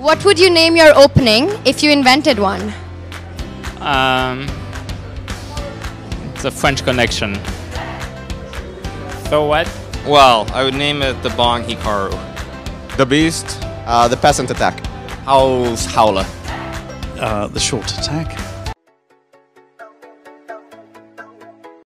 What would you name your opening if you invented one? Um, a French Connection. So what? Well, I would name it the Bong Hikaru. The Beast. Uh, the peasant attack. Howl's Howler. Uh, the short attack.